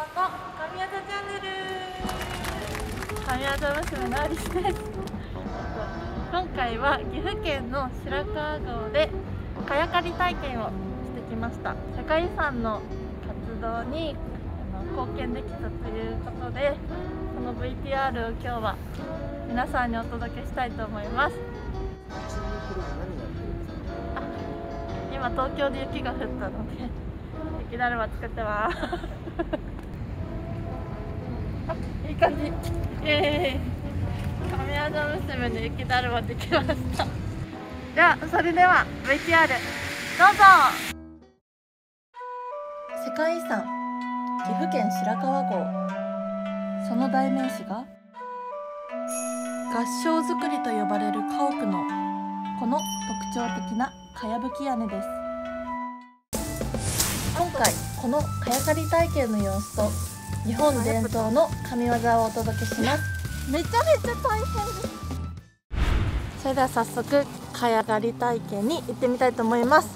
の神業チャンネル。神業娘のアリスです。今回は岐阜県の白川郷でカヤ刈り体験をしてきました。世界遺産の活動に貢献できたということでその VTR を今日は皆さんにお届けしたいと思います。今東京で雪が降ったので雪だるま作ってます。いい感じ。イエーイ。神業娘の雪だるまできました。じゃあそれでは VTR どうぞ。世界遺産岐阜県白川郷。その代名詞が合掌造りと呼ばれる家屋のこの特徴的なかやぶき屋根です。今回このかや刈り体験の様子と日本伝統の神業をお届けします。めちゃめちゃ大変です。それでは早速かや刈り体験に行ってみたいと思います。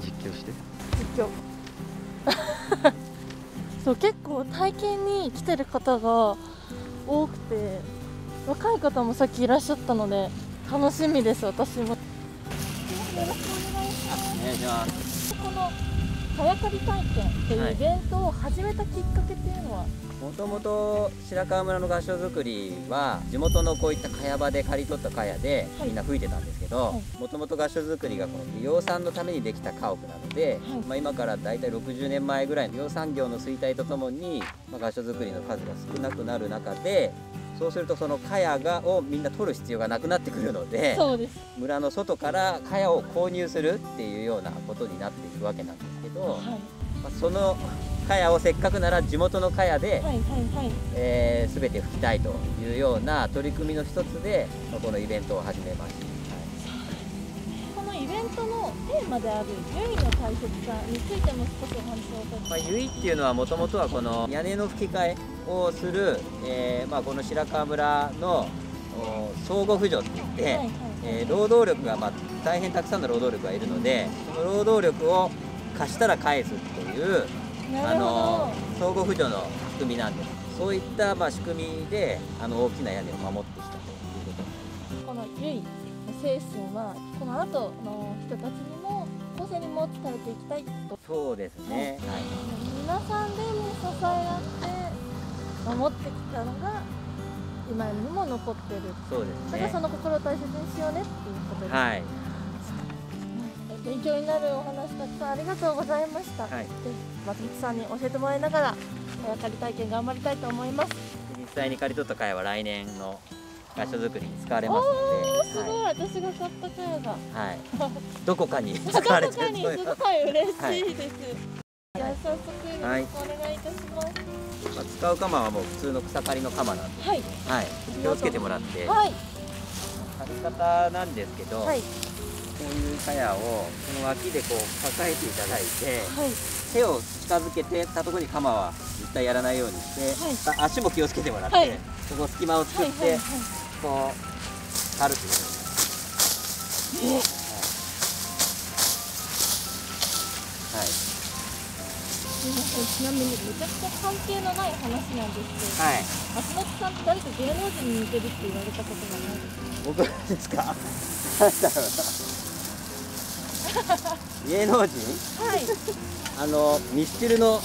実況して。実 況そう結構体験に来てる方が多くて若い方もさっきいらっしゃったので楽しみです私も。よろしくお願いしますお願いします。このかやかり体験っていうはい。イベントを始めたきっかけっていうのは、もともと白川村の合掌造りは地元のこういった茅場で刈り取った茅ではい。みんな吹いてたんですけどはい。もともと合掌造りがこの養蚕のためにできた家屋なので、はい。まあ、今からだいたい60年前ぐらいの養蚕業の衰退とともに、まあ、合掌造りの数が少なくなる中でそうするとその茅がをみんな取る必要がなくなってくるので村の外から茅を購入するっていうようなことになっていくわけなんですけど、はい。まあその茅をせっかくなら地元の茅で、はいはいはい。えー全て吹きたいというような取り組みの一つで、まあこのイベントを始めました、このイベントのテーマである優位の大切さについても少しお話をおまあ、結いっていうのはもともとはこの屋根の吹き替えをする、えーまあ、この白川村のお相互扶助って言って、はいはい。えー労働力が、まあ、大変たくさんの労働力がいるのでその労働力を貸したら返すっていうあの相互扶助の仕組みなんです。そういった、まあ、仕組みであの大きな屋根を守ってきたということ。どこの優位の精神はこの後の人たちにも後世にも伝えていきたいと。そうですね、はい。皆さんでも支え合って守ってきたのが今にも残ってる。そうですね。だからその心を大切にしようねっていうことです、はい勉強になるお話たくさんありがとうございました、はい。で松本さんに教えてもらいながら早刈り体験頑張りたいと思います。実際に刈り取った茅は来年の合掌造りに使われますすごい、私が買った茅がはい、はい、どこかに使われてるかに。すごい嬉しいです、じゃあ早速よろしくお願いいたします。まあ、使う鎌はもう普通の草刈りの鎌なんで、はいはい、気をつけてもらってはい刈り方なんですけど、はいこういう茅をこの脇でこう抱えていただいてはい。手を近づけてたところに鎌は絶対やらないようにして、あ足も気をつけてもらって、はい。ここ隙間を作って、はいはいはい。こう刈るというえはい、すみません。ちなみにめちゃくちゃ関係のない話なんですけどはい、松本さんって誰か芸能人に似てるって言われたことがないですか？僕ですか？芸能人？はい。あのミスチルの？は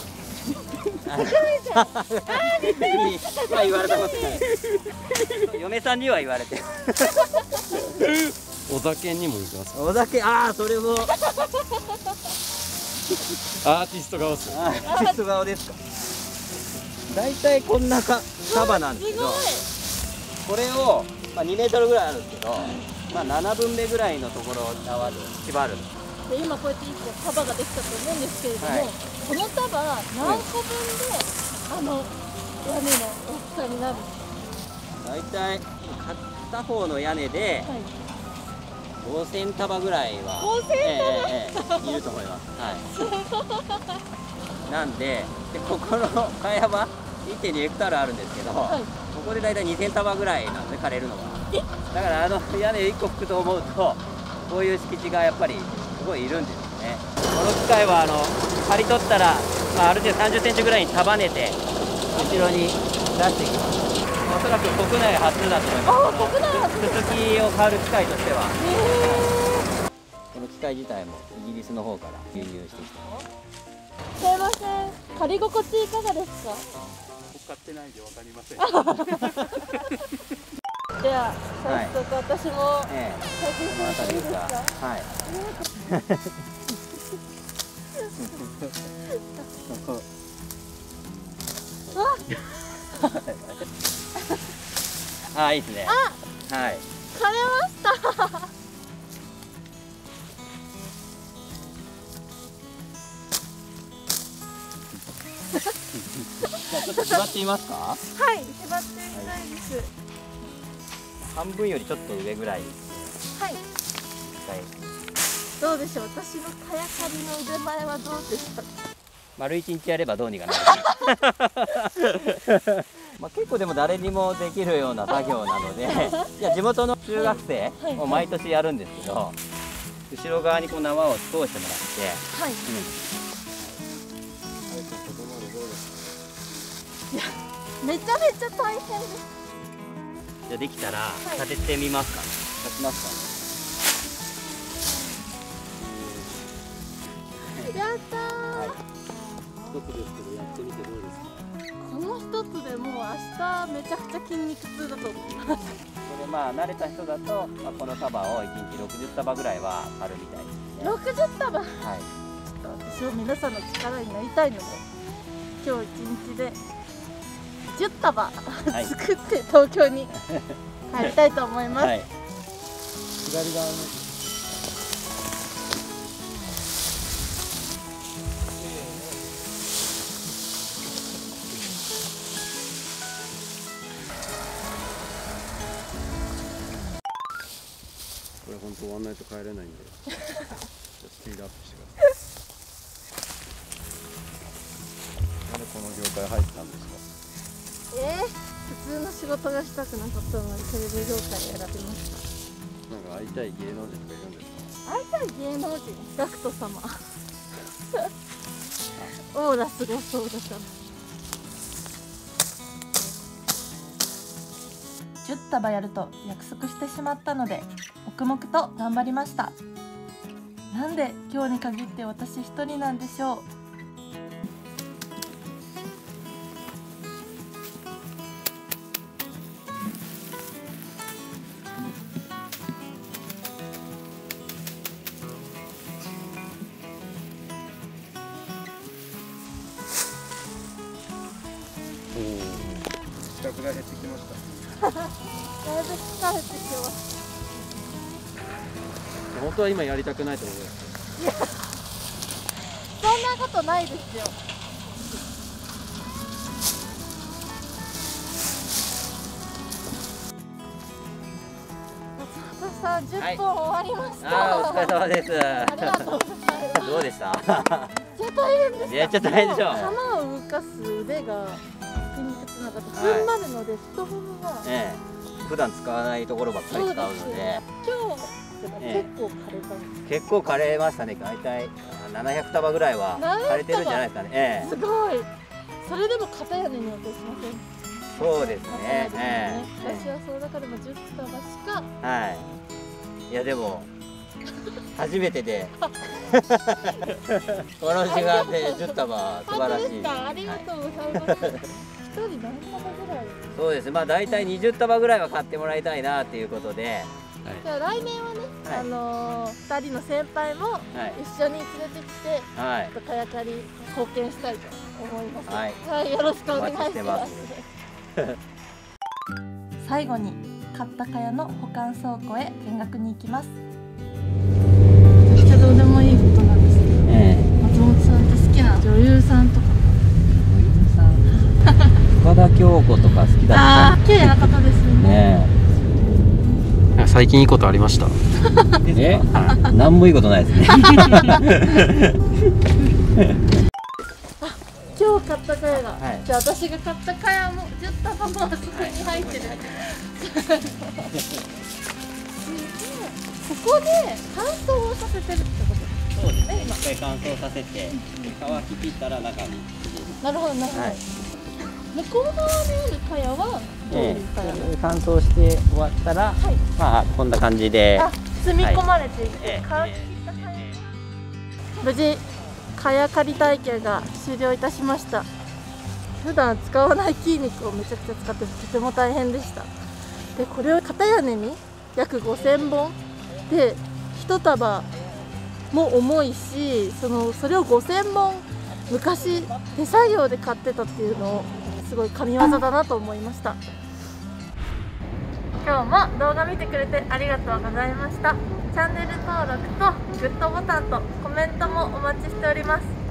言われたことない嫁さんには言われて お酒にも似てますお酒ああそれも。アーティスト側っすよ。あーアーティスト顔ですか。大体こんなか束なんですけど。これを、まあ、2メートルぐらいあるんですけど、まあ、7分目ぐらいのところを縛る。で今こうやって一個束ができたと思うんですけれども、はい。この束何個分で、あの屋根の大きさになるんです大体片方の屋根でか、はい、5000束ぐらいは5000束？ええええええいると思います。はい。なんででここの茅場1.2ヘクタールあるんですけど、はいここで大体2000束ぐらいなんで枯れるのがだからあの屋根1個吹くと思うとこういう敷地がやっぱりすごいいるんですよね。この機械はあの刈り取ったら、まあ、ある程度30センチぐらいに束ねて後ろに出していきます。おそらく国内初だと思います。あー国内初。ススキを刈る機械としては。へこの機械自体もイギリスの方から輸入してきたーす。いません。借り心地いかがですか？買ってないんでわかりません。では早速私もええ。体この験していい。ですかはい。ああいいですね。はい。枯れましたじゃあちょっと縛ってみますか？はい縛ってみたいです。半分よりちょっと上ぐらい。はい。どうでしょう？私の蚊帳刈りの腕前はどうでした丸一日やればどうにかなる まあ結構でも誰にもできるような作業なので いや地元の中学生はいも毎年やるんですけど後ろ側にこう縄を通してもらって、はい。めちゃめちゃ大変です。じゃあできたらい。立ててみますか、立ちますやったー、はい。一つですけどやってみてどうですか。この一つでもう明日めちゃくちゃ筋肉痛だと思いますかこれまあ慣れた人だと、まあ、この束を1日60束ぐらいはあるみたいですね。60束。はい。私は皆さんの力になりたいので今日一日で10束、い作って東京に帰りたいと思います、はい左側の。これ本当終わんないと帰れないんで。ちょっとスピードアップしてください。なんでこの業界入ったんですか？えー、普通の仕事がしたくなかったのでテレビ業界選びました。なんか会いたい芸能人とかいるんですか？会いたい芸能人ガクト様オーラす。ごそうだから10束やると約束してしまったので黙々と頑張りました。なんで今日に限って私一人なんでしょう？ぶ疲れてきまし本当は今やりたくないと思います。たそんなことないですよ。松本さん10本終わりました、ああお疲れ様です。ありがとうございます。どうでした？めっちゃ大変でしためっちゃ大変でしょ玉を動かす腕が筋肉痛なかった。はい踏ん張るので太ももが、ええ。普段使わないところばっかり使うので。今日ええ。結構枯れたんです、結構枯れましたね大体。あ700束ぐらいは枯れてるんじゃないですかね。えすごい。それでも片屋根に落としません。えそうですね。根ですね。ええ。私はそうだからもう10束しか。はい。いやでも初めてで。この時間で10束素晴らしい。ありがとうございます。一人何束ぐらい？そうですまあ大体20束ぐらいは買ってもらいたいなっていうことで。じゃあ来年はね、はい。あのー、2人の先輩もはい。一緒に連れてきてはい。ちょっとかやかり貢献したいと思います。はい、よろしくお願いします。最後に買ったかやの保管倉庫へ見学に行きます最近いいことありました？え？え何もいいことないですね。今日買ったかやが、はい。じゃあ私が買ったかやも10束もあそこに入ってる、ここで乾燥をさせてるってこと？そうですね。一回乾燥させて皮切ったら中になるほどなるほど、はい向こう側にある茅はどうえいう茅、え乾燥して終わったら、はいまあこんな感じで。あ積み込まれていて、ええ乾き切った茅無事茅刈り体験が終了いたしました。普段使わない筋肉をめちゃくちゃ使ってとても大変でした。でこれを片屋根に約5000本。で1束も重いしそのそれを5000本昔手作業で買ってたっていうのをすごい神業だなと思いました。今日も動画見てくれてありがとうございました。チャンネル登録とグッドボタンとコメントもお待ちしております。